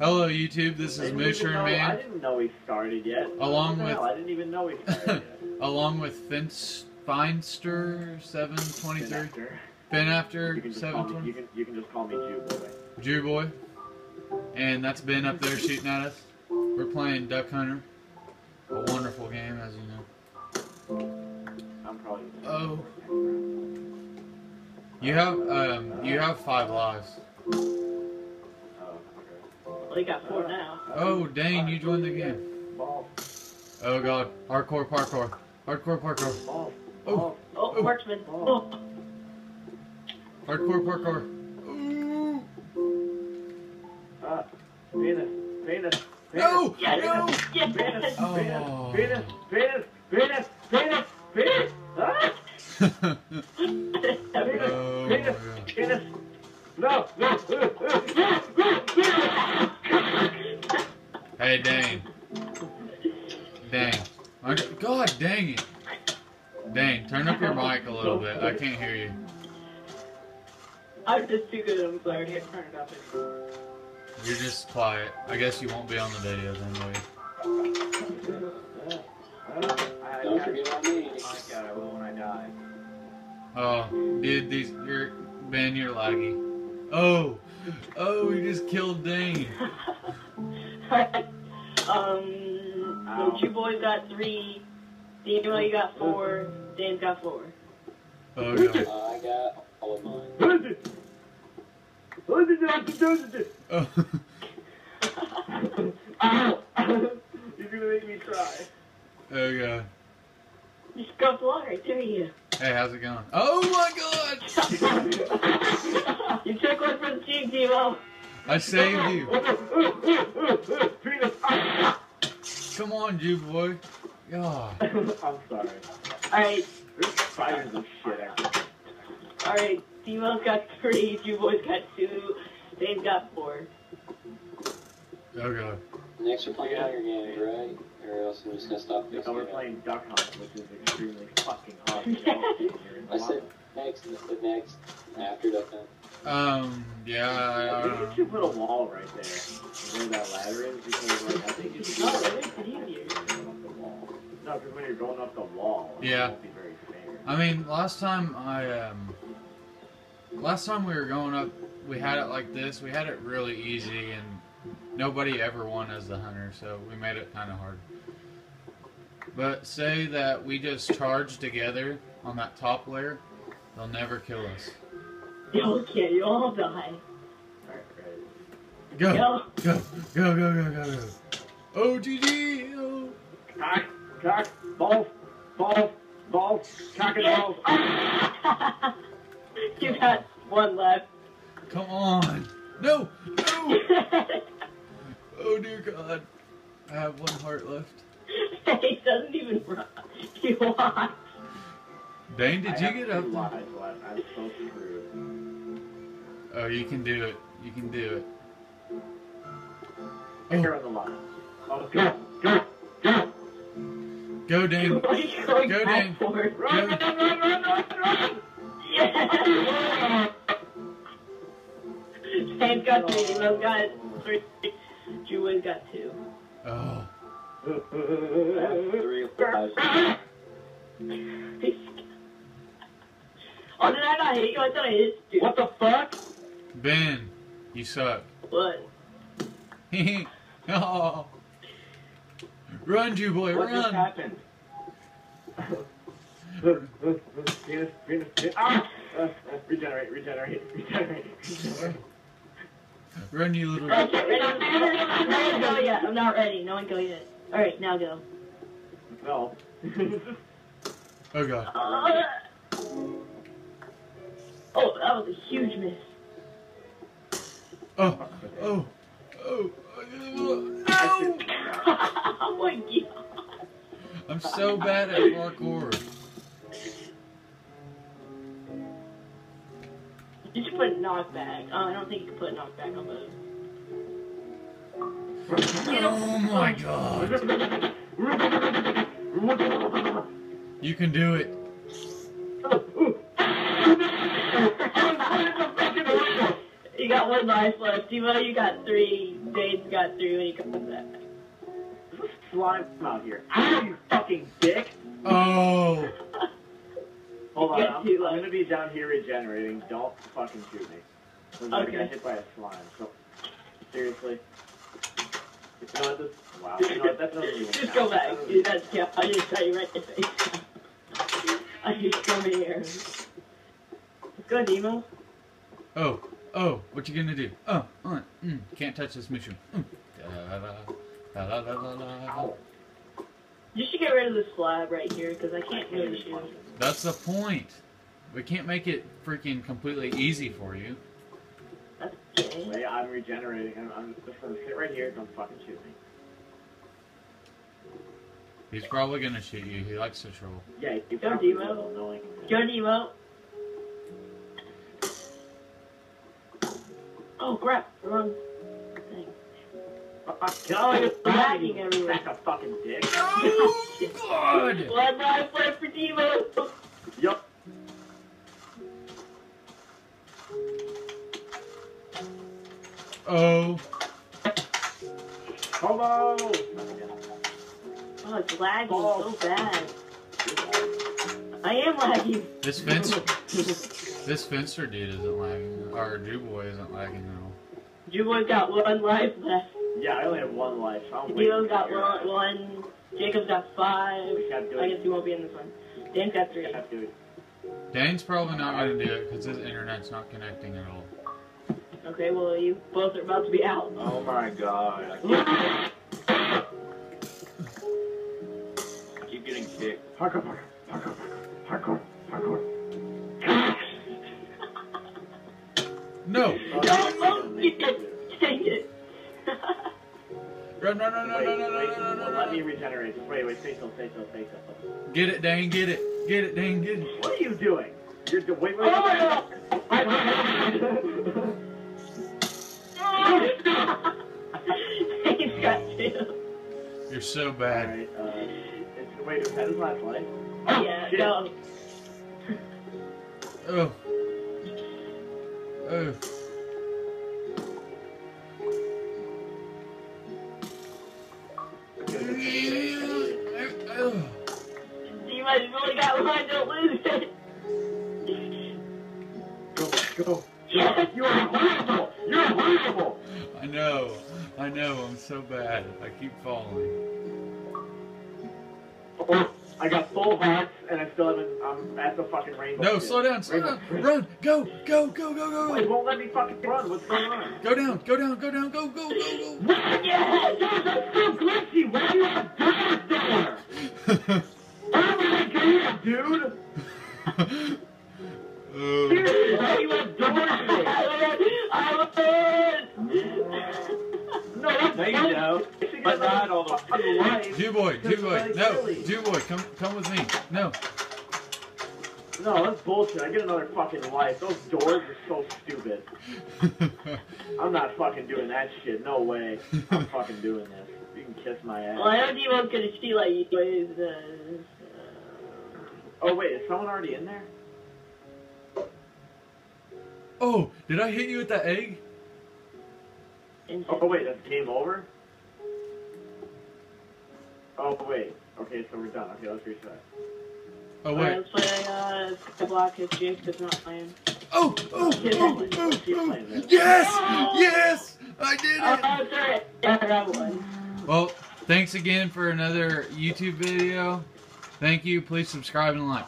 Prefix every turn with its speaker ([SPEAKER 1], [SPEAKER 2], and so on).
[SPEAKER 1] Hello, YouTube. This is
[SPEAKER 2] didn't even I didn't know he started yet.
[SPEAKER 1] Along with-
[SPEAKER 2] hell? I didn't even know he started yet.
[SPEAKER 1] along with Finch Feinster seven twenty three,
[SPEAKER 2] you
[SPEAKER 1] after
[SPEAKER 2] can just call
[SPEAKER 1] seven
[SPEAKER 2] me.
[SPEAKER 1] twenty,
[SPEAKER 2] You can you can just call me Jew boy.
[SPEAKER 1] Jew boy, and that's Ben up there shooting at us. We're playing Duck Hunter, a wonderful game, as you know.
[SPEAKER 2] I'm probably.
[SPEAKER 1] Oh. You have um, you have five lives.
[SPEAKER 2] Oh.
[SPEAKER 3] Well, he got four now.
[SPEAKER 1] Oh, Dane, you joined the game.
[SPEAKER 2] Ball,
[SPEAKER 1] Oh God, hardcore parkour, hardcore parkour,
[SPEAKER 2] ball,
[SPEAKER 1] Oh.
[SPEAKER 3] Oh,
[SPEAKER 1] Oh.
[SPEAKER 3] marksman. Oh.
[SPEAKER 1] hardcore parkour. Ooh.
[SPEAKER 2] ah, Venus, Venus, Venus.
[SPEAKER 1] No,
[SPEAKER 3] Yes.
[SPEAKER 1] no.
[SPEAKER 3] Yes.
[SPEAKER 2] Venus,
[SPEAKER 1] Oh.
[SPEAKER 2] Venus, Venus, Venus, Venus,
[SPEAKER 1] up your mic a little bit. I can't hear you.
[SPEAKER 3] I'm just too good. I'm sorry. I can't turn it up anymore.
[SPEAKER 1] You're just quiet. I guess you won't be on the video then, will you?
[SPEAKER 4] Don't forget about me.
[SPEAKER 2] Oh my god, I will when I die.
[SPEAKER 1] Oh, dude, these you're Ben, you're laggy. Oh, oh, you just killed Dane.
[SPEAKER 3] Um, you boys got three. Daniel, you got four. Dan's got four.
[SPEAKER 1] Oh God.
[SPEAKER 4] Uh, I got all of mine.
[SPEAKER 1] Oh.
[SPEAKER 2] Ow! You're gonna make me cry.
[SPEAKER 1] oh God.
[SPEAKER 3] You scrubbed water right there, you.
[SPEAKER 1] Hey, how's it going? Oh my God!
[SPEAKER 3] you took one for the team, Timo.
[SPEAKER 1] I saved you. Come on, Jew boy. God.
[SPEAKER 2] I'm sorry.
[SPEAKER 3] Alright,
[SPEAKER 2] Spiders of shit. actually.
[SPEAKER 3] alright. Timo's got three. You boys got two. they've got four.
[SPEAKER 1] Oh God.
[SPEAKER 4] Next, we're playing Hunger Games, right? Or else I'm just gonna stop
[SPEAKER 2] Yeah,
[SPEAKER 4] fixing
[SPEAKER 2] we're playing Duck Hunt, which is extremely fucking hard. to get here in
[SPEAKER 4] I said next, I said next, after Duck Hunt.
[SPEAKER 1] Um. Yeah. I, I
[SPEAKER 2] You
[SPEAKER 1] don't
[SPEAKER 2] can
[SPEAKER 1] know.
[SPEAKER 2] should put a wall right there, where that ladder is, because like, I think it's
[SPEAKER 3] No, that makes it easier.
[SPEAKER 2] Going up the wall. No, because when you're going up the wall,
[SPEAKER 1] Yeah.
[SPEAKER 2] it won't be very fair.
[SPEAKER 1] I mean, last time I um. Last time we were going up, we had it like this. We had it really easy, and nobody ever won as the hunter, so we made it kind of hard. But say that we just charge together on that top layer, they'll never kill us.
[SPEAKER 3] Okay, you all die.
[SPEAKER 2] Alright, right.
[SPEAKER 1] Go,
[SPEAKER 3] Go.
[SPEAKER 1] go, go, go, go, go, go. Oh, GG! Oh.
[SPEAKER 2] Cock, cock, balls, balls, balls, cock and balls.
[SPEAKER 3] you got one left.
[SPEAKER 1] Come on! No! No! Oh dear God! I have one heart left.
[SPEAKER 3] he doesn't even run. He walks.
[SPEAKER 1] Dane, did
[SPEAKER 2] I
[SPEAKER 1] you
[SPEAKER 2] have
[SPEAKER 1] get
[SPEAKER 2] two
[SPEAKER 1] up? there?
[SPEAKER 2] lives left. I'm so screwed.
[SPEAKER 1] Oh, you can do it. You can do it.
[SPEAKER 2] Here on the line. Oh, go, go, go.
[SPEAKER 1] Go, Dane.
[SPEAKER 3] He's
[SPEAKER 1] Go,
[SPEAKER 3] back
[SPEAKER 1] Dane.
[SPEAKER 2] Run, run, run, run, run, run.
[SPEAKER 3] Yeah. Dan's got three. Timo's got three. Julia's got two.
[SPEAKER 1] Oh.
[SPEAKER 4] I three lives.
[SPEAKER 3] Oh, did I not hit you? I thought I hit you.
[SPEAKER 2] What the fuck?
[SPEAKER 1] Ben, you suck.
[SPEAKER 3] What?
[SPEAKER 1] oh. Run, Jew boy,
[SPEAKER 2] What just
[SPEAKER 1] run!
[SPEAKER 2] happened? Venus, Venus, Venus. Ah! Uh, uh, regenerate, regenerate, regenerate.
[SPEAKER 1] Run, you little.
[SPEAKER 3] Okay, ready? No one go yet. I'm not ready. No one go yet. All right, now go.
[SPEAKER 2] no.
[SPEAKER 1] Oh God.
[SPEAKER 3] Uh, oh, that was a huge miss.
[SPEAKER 1] Oh. Oh. Oh.
[SPEAKER 3] Oh my god.
[SPEAKER 1] I'm so bad at parkour.
[SPEAKER 3] You should put knockback. Oh, I don't think you can put knockback on those.
[SPEAKER 1] Oh my God. You can do it.
[SPEAKER 3] You got one life left. Timo, you got three. Dane's got three when he comes back.
[SPEAKER 2] There's a slime out here. Ow, you fucking dick!
[SPEAKER 1] Oh.
[SPEAKER 2] Hold on, I'm, I'm gonna be down here regenerating. Don't fucking shoot me. I'm
[SPEAKER 3] Okay.
[SPEAKER 2] gonna get hit by a slime. So, seriously. You know what, this, wow. You know what, that doesn't even
[SPEAKER 3] Just
[SPEAKER 2] count.
[SPEAKER 3] go back.
[SPEAKER 2] That
[SPEAKER 3] Dude, that's yeah. I just tell you right in the face. I just come in here. Let's go, Demo.
[SPEAKER 1] Oh. Oh. What you gonna do? Oh. Uh, mm, can't touch this mission. Mm. Da, da, da, da, da, da, da.
[SPEAKER 3] You should get rid of this slab right here because I can't really shoot.
[SPEAKER 1] That's the point. We can't make it freaking completely easy for you.
[SPEAKER 3] That's okay.
[SPEAKER 2] Wait, I'm regenerating. I'm, I'm just gonna sit right here. Don't fucking shoot me.
[SPEAKER 1] He's probably gonna shoot you. He likes to troll.
[SPEAKER 2] Yeah, you
[SPEAKER 3] Go,
[SPEAKER 2] probably
[SPEAKER 3] Demo.
[SPEAKER 2] will,
[SPEAKER 3] Oh crap! Wrong thing.
[SPEAKER 2] Uh,
[SPEAKER 3] Oh, you're lagging everywhere.
[SPEAKER 2] Sack of fucking dick.
[SPEAKER 1] Oh God!
[SPEAKER 3] One life left for Demo.
[SPEAKER 2] Yup.
[SPEAKER 1] Oh.
[SPEAKER 2] Homo!
[SPEAKER 3] Oh, it's lagging
[SPEAKER 2] Oh.
[SPEAKER 3] so bad. I am lagging.
[SPEAKER 1] This fencer. this fencer dude isn't lagging. Our Jew boy isn't lagging at all.
[SPEAKER 3] Jubo's got one life left.
[SPEAKER 2] Yeah, I only have one life. So I'm waiting
[SPEAKER 3] Demo's got one, one. Jacob's got five.
[SPEAKER 2] We can't do
[SPEAKER 3] I guess he won't be in this one. Dan's got three.
[SPEAKER 2] Yeah, dude.
[SPEAKER 1] Dane's probably not gonna do it because his internet's not connecting at all.
[SPEAKER 3] Okay, well, you both are about to be out.
[SPEAKER 2] Oh my god. I keep, I keep getting kicked. Parkour, parkour, parkour, parkour, parkour.
[SPEAKER 1] No!
[SPEAKER 2] Oh,
[SPEAKER 3] Don't
[SPEAKER 2] no,
[SPEAKER 3] move it. Dang it.
[SPEAKER 1] Run, run, run, run,
[SPEAKER 2] Wait,
[SPEAKER 1] run, run,
[SPEAKER 2] wait,
[SPEAKER 1] run, run,
[SPEAKER 2] let me regenerate. Just wait, wait, stay still, stay still, stay still.
[SPEAKER 1] Get it, Dane, get it. Get it, Dane, get it.
[SPEAKER 2] What are you doing? You're do- wait, wait,
[SPEAKER 3] Oh my
[SPEAKER 2] wait.
[SPEAKER 3] god! He's got two.
[SPEAKER 1] You're so bad.
[SPEAKER 2] Alright, uh, it's, wait, is that his last life?
[SPEAKER 3] Yeah,
[SPEAKER 2] shit.
[SPEAKER 3] go.
[SPEAKER 1] Oh.
[SPEAKER 3] You might have only got one, don't lose it.
[SPEAKER 2] Go, go. You're unbelievable! You're unbelievable!
[SPEAKER 1] I know. I know. I'm so bad. I keep falling.
[SPEAKER 2] Oh, I got full hearts and I still haven't. I'm at the fucking rainbow.
[SPEAKER 1] No,
[SPEAKER 2] shit.
[SPEAKER 1] slow down, slow
[SPEAKER 2] Rainbow.
[SPEAKER 1] down. Run. Go, go, go, go, go.
[SPEAKER 2] It won't let me fucking run. What's going on?
[SPEAKER 1] Go down, go down, go down, go, go, go, go.
[SPEAKER 3] Yeah!
[SPEAKER 5] Not all the
[SPEAKER 2] fucking life.
[SPEAKER 1] Jew boy, Jew boy, no,
[SPEAKER 2] silly.
[SPEAKER 1] Jew boy, come, come with me. No.
[SPEAKER 2] No, that's bullshit. I get another fucking life. Those doors are so stupid. I'm not fucking doing that shit. No way. I'm fucking doing this. You can kiss my ass.
[SPEAKER 3] Well, I know Demon's gonna steal like you guys. Uh,
[SPEAKER 2] Oh wait, is someone already in there?
[SPEAKER 1] oh, did I hit you with that egg?
[SPEAKER 2] Oh wait, that's game over. Oh wait. Okay, so we're done. Okay, let's reset.
[SPEAKER 1] Oh
[SPEAKER 3] Alright,
[SPEAKER 1] wait.
[SPEAKER 3] let's play uh, the block if Jacob's not playing.
[SPEAKER 1] Oh, oh, oh, oh, oh. Yes, yes, I did
[SPEAKER 3] Oh,
[SPEAKER 1] it.
[SPEAKER 3] oh, sorry. Yeah, I got one.
[SPEAKER 1] Well, thanks again for another YouTube video. Thank you. Please subscribe and like.